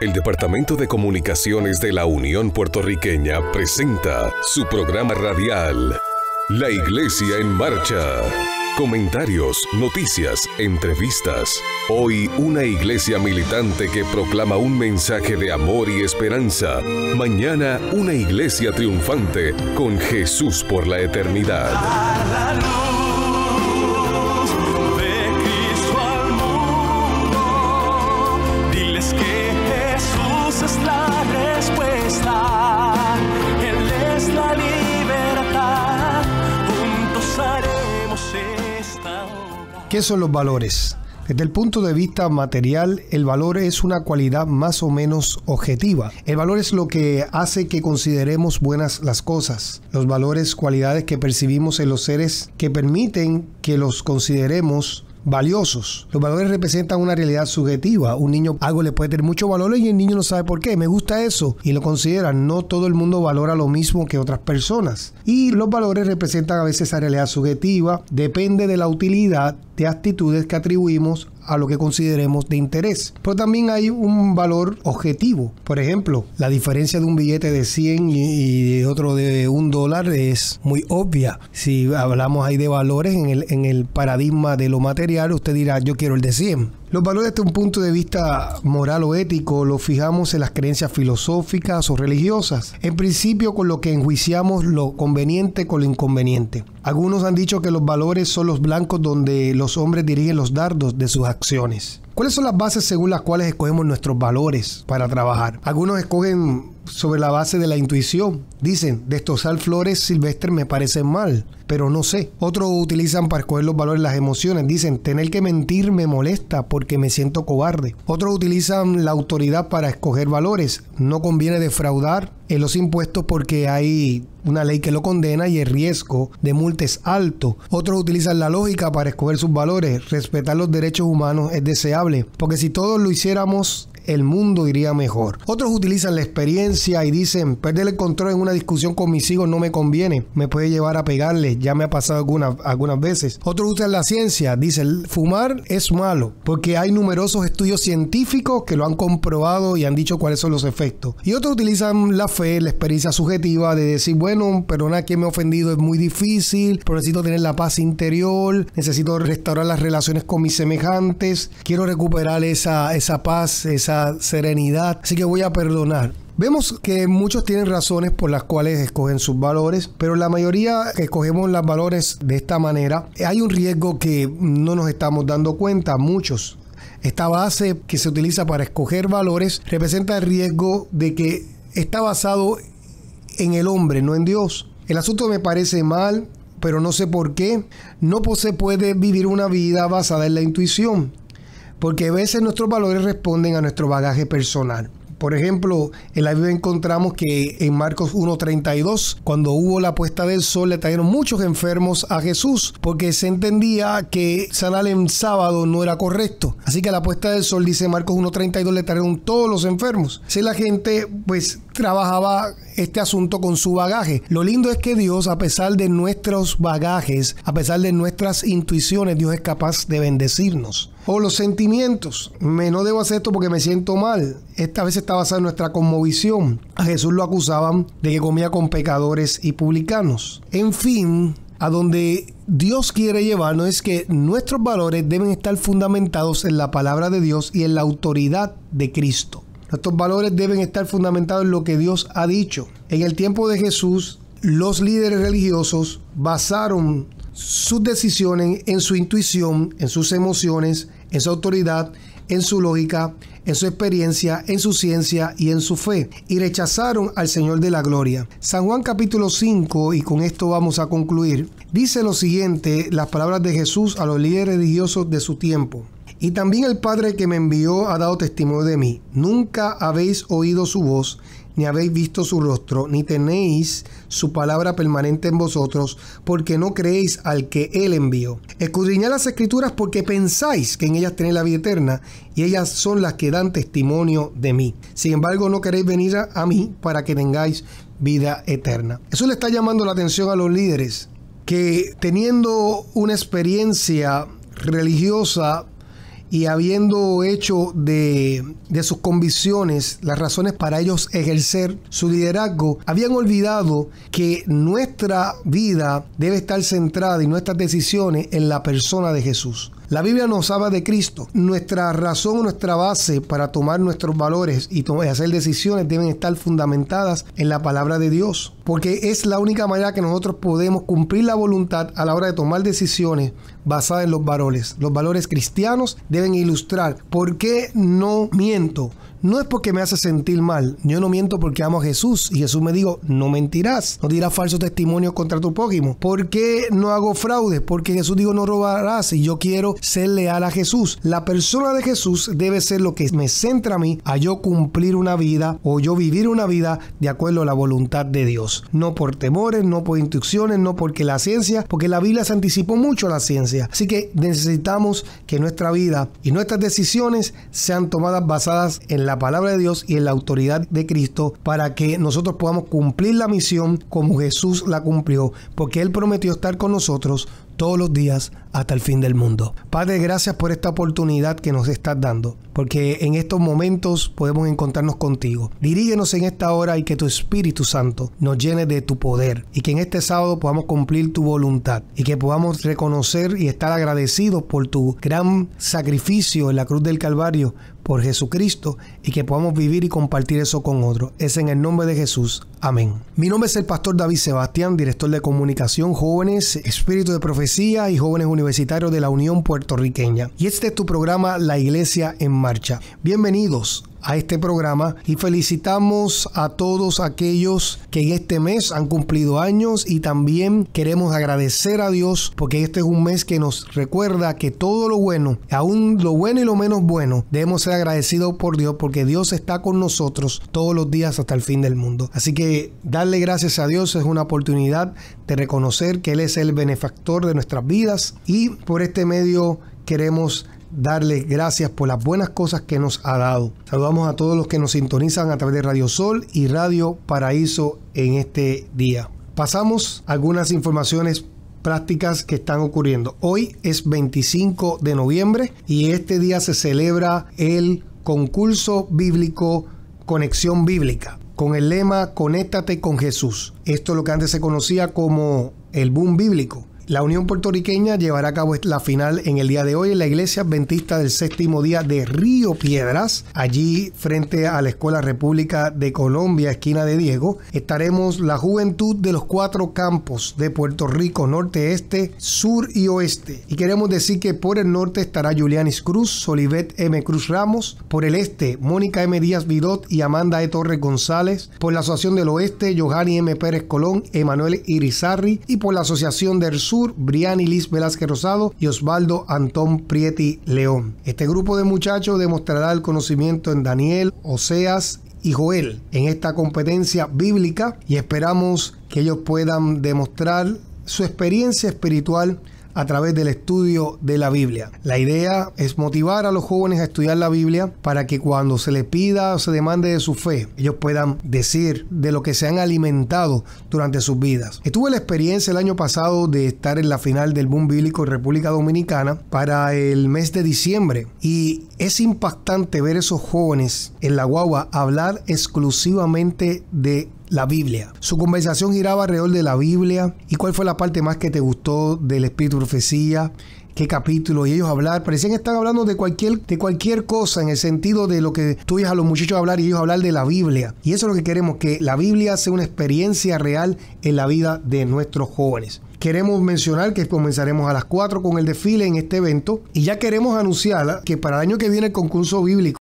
El Departamento de Comunicaciones de la Unión Puertorriqueña presenta su programa radial, La Iglesia en Marcha. Comentarios, noticias, entrevistas. Hoy una iglesia militante que proclama un mensaje de amor y esperanza. Mañana una iglesia triunfante con Jesús por la eternidad. ¿Qué son los valores? Desde el punto de vista material, el valor es una cualidad más o menos objetiva. El valor es lo que hace que consideremos buenas las cosas. Los valores, cualidades que percibimos en los seres que permiten que los consideremos valiosos. Los valores representan una realidad subjetiva. Un niño algo le puede tener mucho valor y el niño no sabe por qué. Me gusta eso y lo considera. No todo el mundo valora lo mismo que otras personas. Y los valores representan a veces esa realidad subjetiva. Depende de la utilidad de actitudes que atribuimos a lo que consideremos de interés. Pero también hay un valor objetivo. Por ejemplo, la diferencia de un billete de 100 y, de otro de un dólar es muy obvia. Si hablamos ahí de valores en el, en el paradigma de lo material, usted dirá, yo quiero el de 100. Los valores desde un punto de vista moral o ético los fijamos en las creencias filosóficas o religiosas, en principio con lo que enjuiciamos lo conveniente con lo inconveniente. Algunos han dicho que los valores son los blancos donde los hombres dirigen los dardos de sus acciones. ¿Cuáles son las bases según las cuales escogemos nuestros valores para trabajar? Algunos escogen sobre la base de la intuición. Dicen, destrozar flores silvestres me parece mal, pero no sé. Otros utilizan para escoger los valores las emociones. Dicen, tener que mentir me molesta porque me siento cobarde. Otros utilizan la autoridad para escoger valores. No conviene defraudar en los impuestos porque hay una ley que lo condena y el riesgo de multa es alto. Otros utilizan la lógica para escoger sus valores. Respetar los derechos humanos es deseable, porque si todos lo hiciéramos el mundo iría mejor. Otros utilizan la experiencia y dicen, perder el control en una discusión con mis hijos no me conviene, me puede llevar a pegarle, ya me ha pasado algunas, algunas veces. Otros usan la ciencia, dicen, fumar es malo, porque hay numerosos estudios científicos que lo han comprobado y han dicho cuáles son los efectos. Y otros utilizan la fe, la experiencia subjetiva de decir, bueno, perdona que me he ofendido, es muy difícil, pero necesito tener la paz interior, necesito restaurar las relaciones con mis semejantes, quiero recuperar esa, esa paz, esa serenidad, así que voy a perdonar. Vemos que muchos tienen razones por las cuales escogen sus valores, pero la mayoría que escogemos los valores de esta manera, hay un riesgo que no nos estamos dando cuenta, muchos. Esta base que se utiliza para escoger valores representa el riesgo de que está basado en el hombre, no en Dios. El asunto me parece mal, pero no sé por qué. No se puede vivir una vida basada en la intuición porque a veces nuestros valores responden a nuestro bagaje personal. Por ejemplo, en la Biblia encontramos que en Marcos 1.32, cuando hubo la puesta del sol, le trajeron muchos enfermos a Jesús, porque se entendía que sanar en sábado no era correcto. Así que a la puesta del sol, dice Marcos 1.32, le trajeron todos los enfermos. Si la gente, pues, trabajaba este asunto con su bagaje. Lo lindo es que Dios, a pesar de nuestros bagajes, a pesar de nuestras intuiciones, Dios es capaz de bendecirnos. O los sentimientos. Me no debo hacer esto porque me siento mal. Esta vez está basada en nuestra conmovisión. A Jesús lo acusaban de que comía con pecadores y publicanos. En fin, a donde Dios quiere llevarnos es que nuestros valores deben estar fundamentados en la palabra de Dios y en la autoridad de Cristo. Nuestros valores deben estar fundamentados en lo que Dios ha dicho. En el tiempo de Jesús, los líderes religiosos basaron sus decisiones en su intuición, en sus emociones, en su autoridad, en su lógica, en su experiencia, en su ciencia y en su fe, y rechazaron al Señor de la Gloria. San Juan capítulo 5, y con esto vamos a concluir, dice lo siguiente, las palabras de Jesús a los líderes religiosos de su tiempo. Y también el Padre que me envió ha dado testimonio de mí. Nunca habéis oído su voz, ni habéis visto su rostro, ni tenéis su palabra permanente en vosotros, porque no creéis al que Él envió. Escudriñad las escrituras porque pensáis que en ellas tenéis la vida eterna, y ellas son las que dan testimonio de mí. Sin embargo, no queréis venir a, a mí para que tengáis vida eterna. Eso le está llamando la atención a los líderes, que teniendo una experiencia religiosa y habiendo hecho de, de sus convicciones las razones para ellos ejercer su liderazgo, habían olvidado que nuestra vida debe estar centrada y nuestras decisiones en la persona de Jesús. La Biblia nos habla de Cristo. Nuestra razón, nuestra base para tomar nuestros valores y hacer decisiones deben estar fundamentadas en la palabra de Dios. Porque es la única manera que nosotros podemos cumplir la voluntad a la hora de tomar decisiones basadas en los valores. Los valores cristianos deben ilustrar por qué no miento, no es porque me hace sentir mal. Yo no miento porque amo a Jesús. Y Jesús me dijo, no mentirás. No dirás falso testimonio contra tu prójimo. ¿Por qué no hago fraude? Porque Jesús dijo, no robarás. Y yo quiero ser leal a Jesús. La persona de Jesús debe ser lo que me centra a mí a yo cumplir una vida o yo vivir una vida de acuerdo a la voluntad de Dios. No por temores, no por instrucciones, no porque la ciencia, porque la Biblia se anticipó mucho a la ciencia. Así que necesitamos que nuestra vida y nuestras decisiones sean tomadas basadas en la palabra de Dios y en la autoridad de Cristo para que nosotros podamos cumplir la misión como Jesús la cumplió, porque Él prometió estar con nosotros todos los días hasta el fin del mundo. Padre, gracias por esta oportunidad que nos estás dando, porque en estos momentos podemos encontrarnos contigo. Dirígenos en esta hora y que tu Espíritu Santo nos llene de tu poder y que en este sábado podamos cumplir tu voluntad y que podamos reconocer y estar agradecidos por tu gran sacrificio en la cruz del Calvario por Jesucristo y que podamos vivir y compartir eso con otros. Es en el nombre de Jesús. Amén. Mi nombre es el pastor David Sebastián, director de comunicación, jóvenes, espíritu de profecía y jóvenes universitarios de la Unión Puertorriqueña. Y este es tu programa La Iglesia en Marcha. Bienvenidos a este programa y felicitamos a todos aquellos que en este mes han cumplido años y también queremos agradecer a Dios porque este es un mes que nos recuerda que todo lo bueno, aún lo bueno y lo menos bueno, debemos ser agradecidos por Dios porque Dios está con nosotros todos los días hasta el fin del mundo. Así que darle gracias a Dios es una oportunidad de reconocer que Él es el benefactor de nuestras vidas y por este medio queremos darle gracias por las buenas cosas que nos ha dado. Saludamos a todos los que nos sintonizan a través de Radio Sol y Radio Paraíso en este día. Pasamos algunas informaciones prácticas que están ocurriendo. Hoy es 25 de noviembre y este día se celebra el concurso bíblico Conexión Bíblica con el lema Conéctate con Jesús. Esto es lo que antes se conocía como el boom bíblico. La Unión Puertorriqueña llevará a cabo la final en el día de hoy en la Iglesia Adventista del Séptimo Día de Río Piedras, allí frente a la Escuela República de Colombia, esquina de Diego. Estaremos la juventud de los cuatro campos de Puerto Rico, norte, este, sur y oeste. Y queremos decir que por el norte estará Julianis Cruz, Solivet M. Cruz Ramos, por el este, Mónica M. Díaz Vidot y Amanda E. Torres González, por la Asociación del Oeste, Johanny M. Pérez Colón, Emanuel Irizarri y por la Asociación del Sur, Briani Liz Velázquez Rosado y Osvaldo Antón Prieti León. Este grupo de muchachos demostrará el conocimiento en Daniel, Oseas y Joel en esta competencia bíblica y esperamos que ellos puedan demostrar su experiencia espiritual a través del estudio de la Biblia. La idea es motivar a los jóvenes a estudiar la Biblia para que cuando se les pida o se demande de su fe, ellos puedan decir de lo que se han alimentado durante sus vidas. Estuve la experiencia el año pasado de estar en la final del Boom Bíblico en República Dominicana para el mes de diciembre y es impactante ver esos jóvenes en la guagua hablar exclusivamente de la Biblia. Su conversación giraba alrededor de la Biblia y cuál fue la parte más que te gustó del Espíritu Profecía, qué capítulo y ellos hablar, parecían están hablando de cualquier, de cualquier cosa en el sentido de lo que tú a los muchachos hablar y ellos hablar de la Biblia. Y eso es lo que queremos, que la Biblia sea una experiencia real en la vida de nuestros jóvenes. Queremos mencionar que comenzaremos a las 4 con el desfile en este evento y ya queremos anunciar que para el año que viene el concurso bíblico